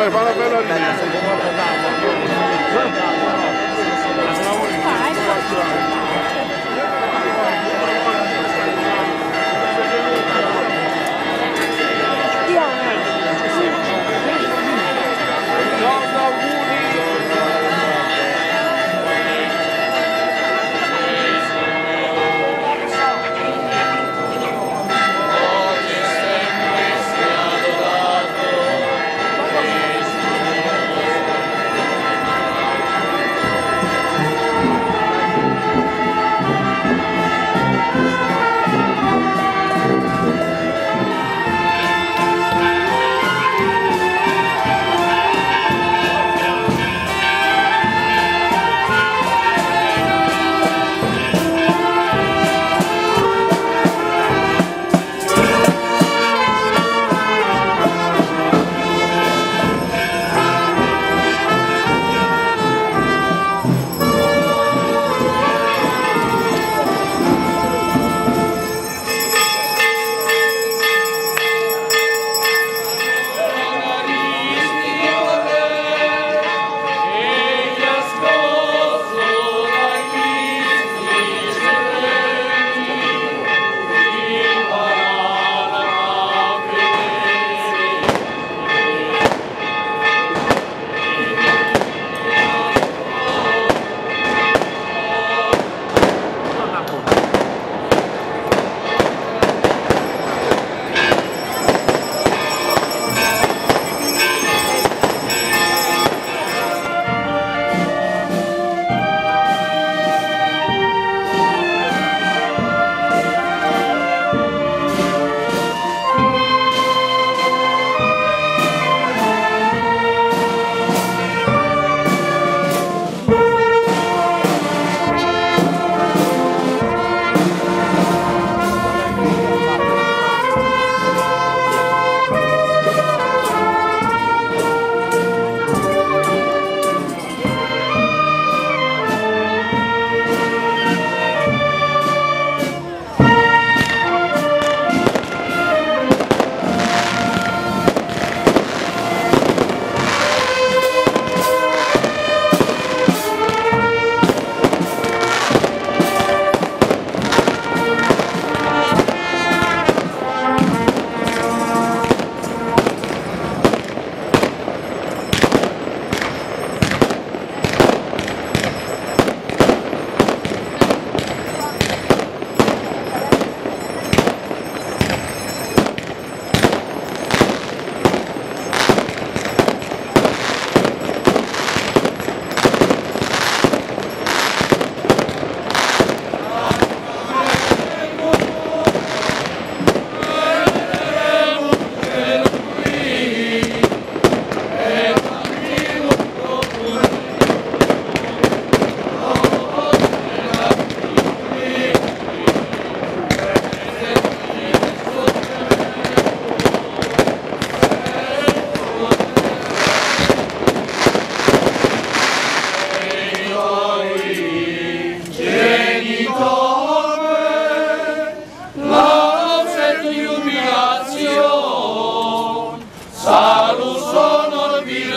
vai, vai na velharia. Vai, vai.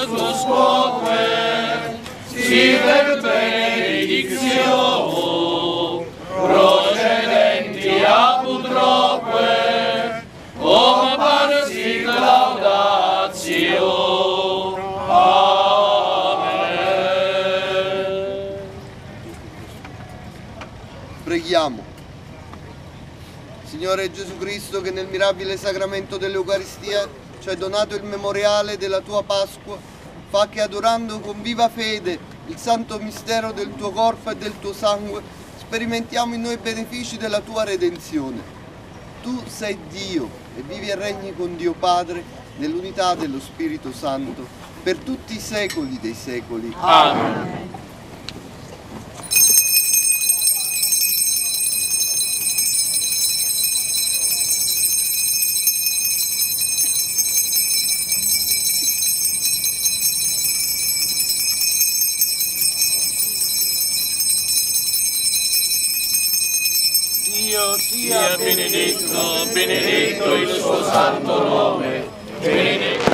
Gesù muove, si per benedizione, procedenti a putroque, o parsi laudatio. Amen. Preghiamo. Signore Gesù Cristo che nel mirabile sacramento dell'Eucaristia ci hai donato il memoriale della tua Pasqua, fa che adorando con viva fede il santo mistero del tuo corpo e del tuo sangue, sperimentiamo in noi i benefici della tua redenzione. Tu sei Dio e vivi e regni con Dio Padre nell'unità dello Spirito Santo per tutti i secoli dei secoli. Amen sia benedetto, benedetto il suo santo nome, benedetto.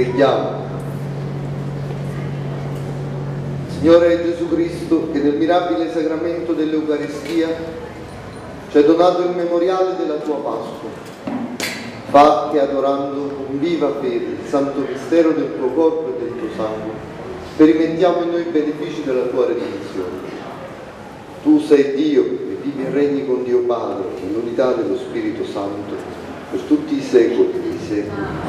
Preghiamo. Signore Gesù Cristo, che nel mirabile sacramento dell'Eucaristia ci hai donato il memoriale della tua Pasqua, fa che adorando con viva fede il santo mistero del tuo corpo e del tuo sangue, sperimentiamo in noi i benefici della tua redenzione. Tu sei Dio e vivi e regni con Dio Padre, nell'unità dello Spirito Santo, per tutti i secoli dei secoli.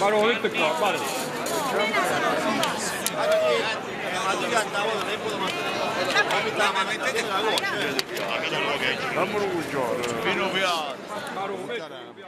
Var roligt att klappa det. Amore, buongiorno. Vino via.